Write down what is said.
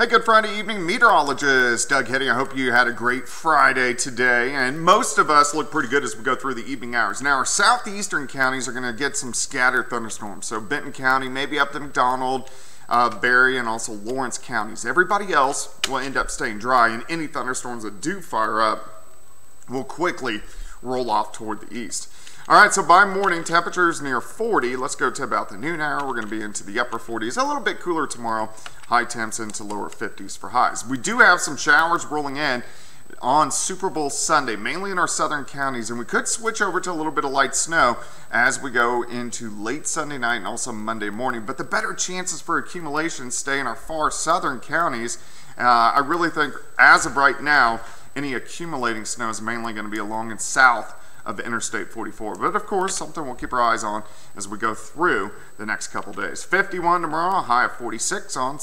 Hey, good Friday evening, meteorologist Doug Heady. I hope you had a great Friday today. And most of us look pretty good as we go through the evening hours. Now, our southeastern counties are going to get some scattered thunderstorms. So, Benton County, maybe up to McDonald, uh, Barry, and also Lawrence counties. Everybody else will end up staying dry, and any thunderstorms that do fire up will quickly roll off toward the east. All right, so by morning, temperatures near 40. Let's go to about the noon hour. We're going to be into the upper 40s. A little bit cooler tomorrow. High temps into lower 50s for highs. We do have some showers rolling in on Super Bowl Sunday, mainly in our southern counties, and we could switch over to a little bit of light snow as we go into late Sunday night and also Monday morning. But the better chances for accumulation stay in our far southern counties. Uh, I really think, as of right now, any accumulating snow is mainly going to be along and south of the Interstate 44. But of course, something we'll keep our eyes on as we go through the next couple days. 51 tomorrow, high of 46 on